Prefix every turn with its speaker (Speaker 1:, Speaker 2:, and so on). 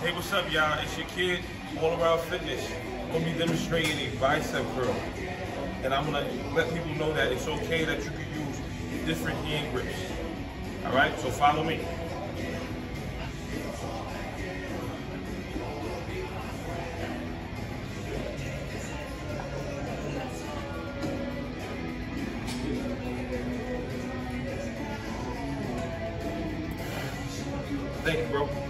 Speaker 1: Hey, what's up, y'all? It's your kid, All Around Fitness. I'm gonna be demonstrating a bicep curl. And I'm gonna let people know that it's okay that you can use different hand grips. All right, so follow me. Thank you, bro.